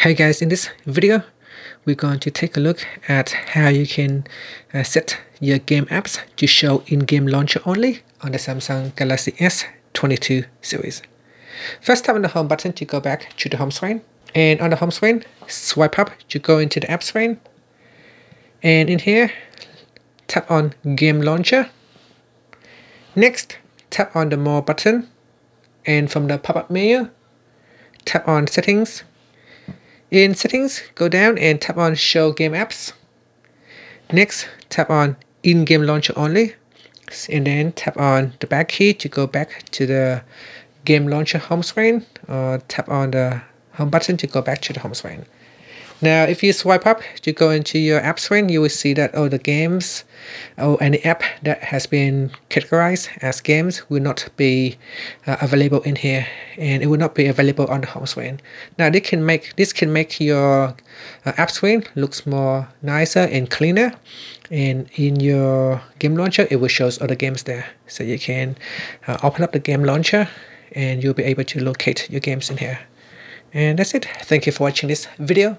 Hey guys, in this video, we're going to take a look at how you can uh, set your game apps to show in-game launcher only on the Samsung Galaxy S22 series. First tap on the home button to go back to the home screen. And on the home screen, swipe up to go into the app screen. And in here, tap on game launcher. Next, tap on the more button. And from the pop-up menu, tap on settings in settings, go down and tap on show game apps. Next, tap on in-game launcher only. And then tap on the back key to go back to the game launcher home screen. Or tap on the home button to go back to the home screen. Now, if you swipe up to go into your app screen, you will see that all the games or any app that has been categorized as games will not be uh, available in here, and it will not be available on the home screen. Now, this can make this can make your uh, app screen looks more nicer and cleaner, and in your game launcher, it will show all the games there. So you can uh, open up the game launcher, and you'll be able to locate your games in here. And that's it. Thank you for watching this video.